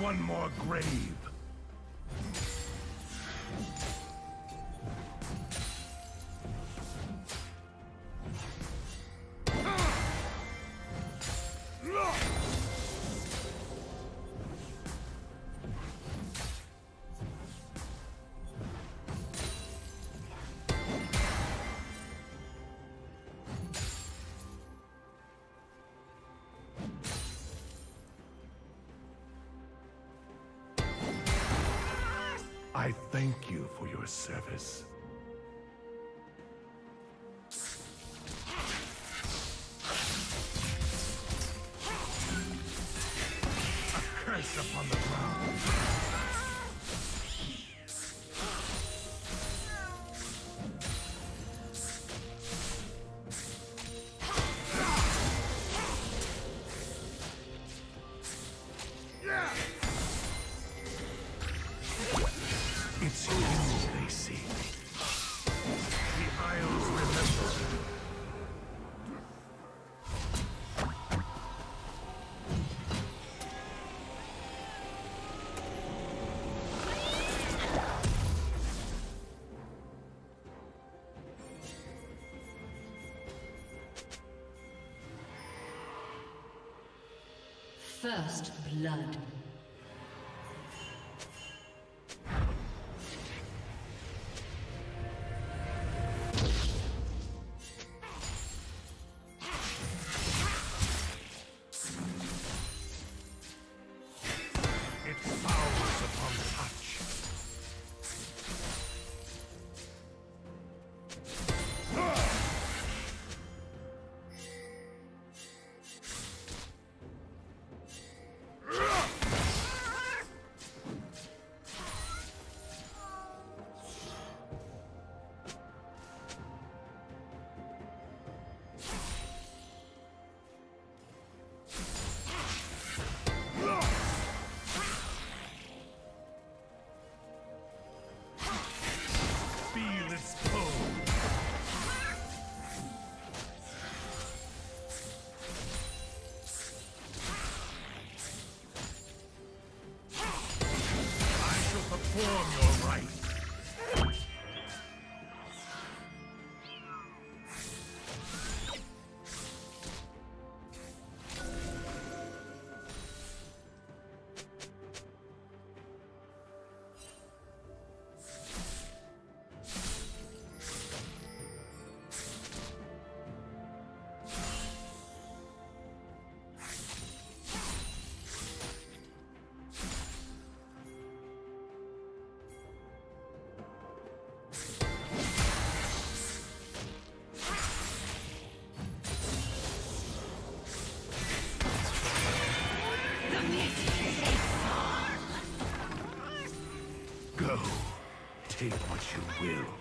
one more grave. I thank you for your service. First blood. It flowers upon touch. You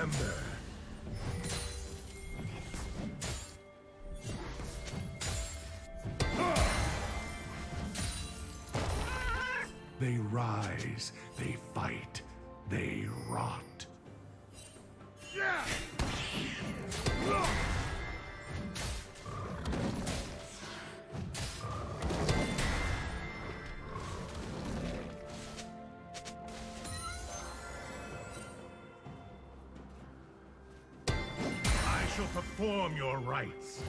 remember. They rise, they fight, they rot. Perform your rites.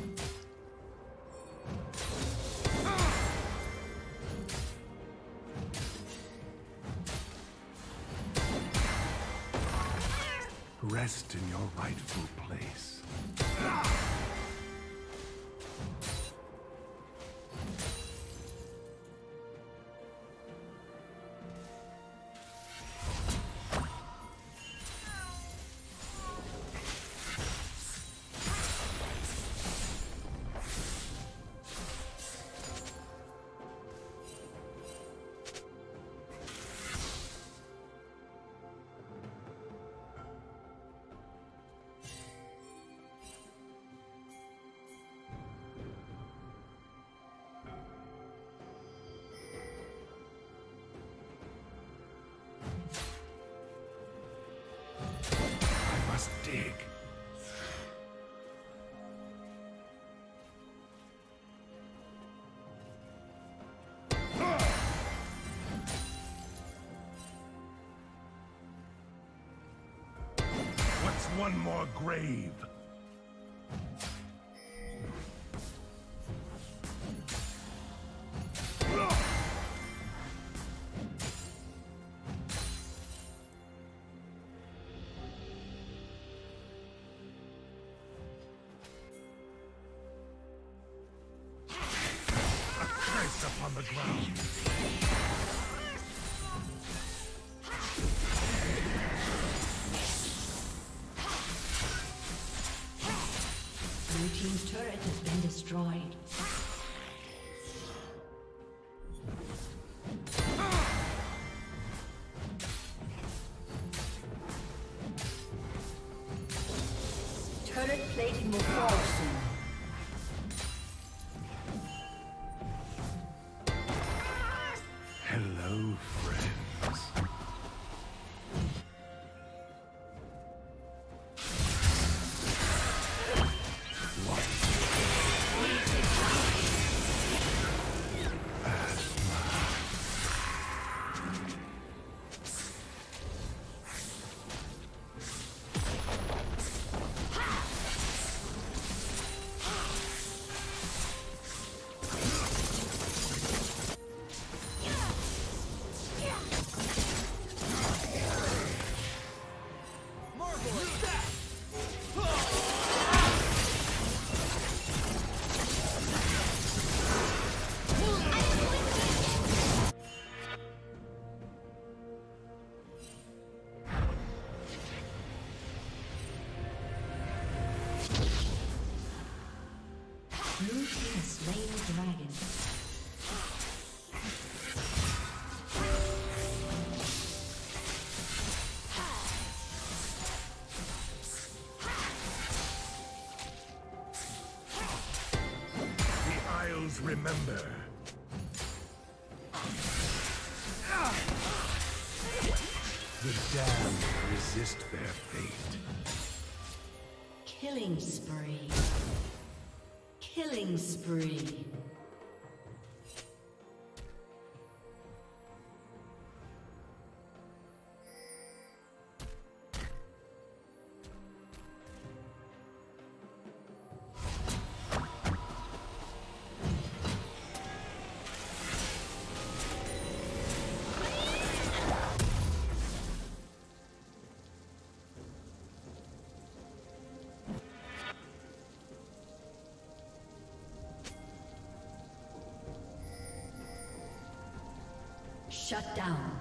One more grave? Upon the ground. Turret has been destroyed. Turret plating will fall soon. Hello, friends. remember. The damned resist their fate. Killing spree. Killing spree. Shut down.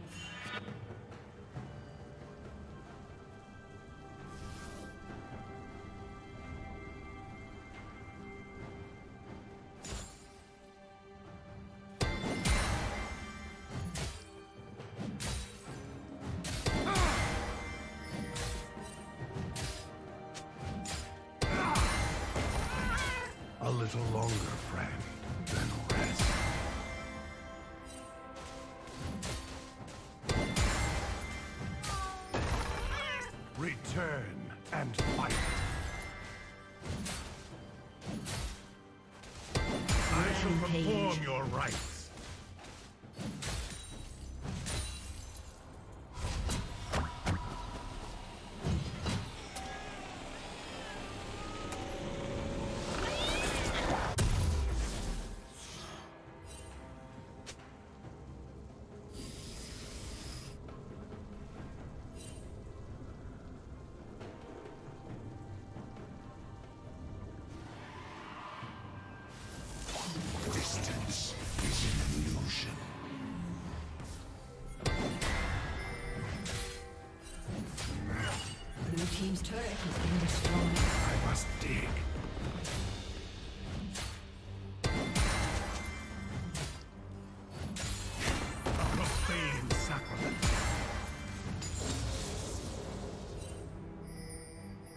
Perform your rites.